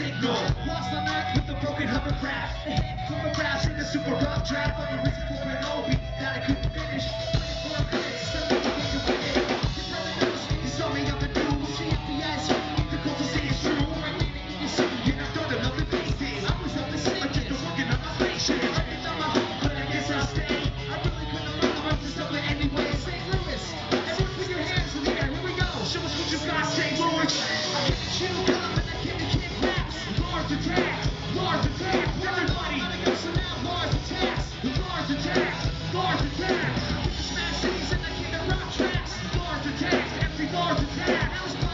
signal. Lost on earth with a broken hovercraft. The head photographs in a super rough draft. On the risen Show us what you got, St. Louis. I came to chew gum and I came to kick raps. Lars attacks, Lars attacks, everybody. So now Lars attacks, Lars attacks, Lars attacks. I came to smash cities and I came to rock tracks. Lars attacks, every Lars attack.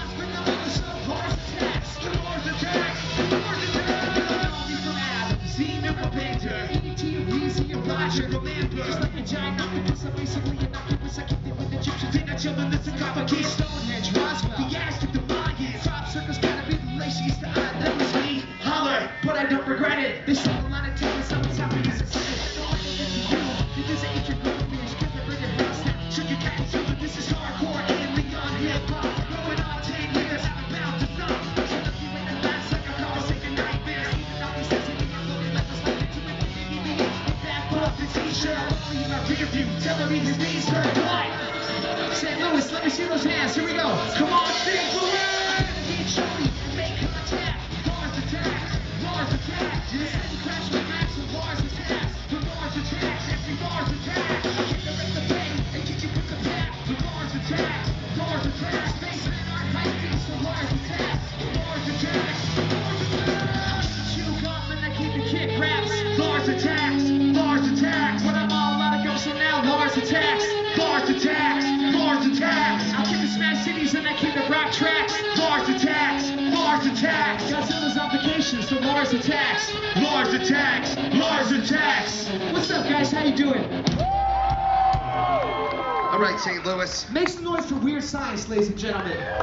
And Roger, a member. Just like a giant octopus, I'm basically an octopus. I kicked it with Egyptians. Then I chill in the sarcophagus. Stonehenge, Roswell, the Aztec, the Mayans. Crop circles gotta be the laziest to odd. That was me. Holler, but I don't regret it. They the. Only in my rear view, telling me his knees hurt. Why? St. Louis, let me see those hands. Here we go. Come on, St. Louis! Need Shorty, make contact. Lars attacks, Lars attacks. You said you crashed my max with Lars attacks. The Lars attacks, every Lars attacks. I came to break the bank and kick you with the bat. The Lars attacks, Lars attacks. Basement art hype beats, the Lars attacks. Now attacks. Lars attacks, Lars attacks. I keep the smash cities and I keep the rock tracks. Lars attacks, Lars attacks. Godzilla's on vacation, so Lars attacks. Lars attacks, Lars attacks. What's up, guys? How you doing? All right, St. Louis. Make some noise for Weird Science, ladies and gentlemen.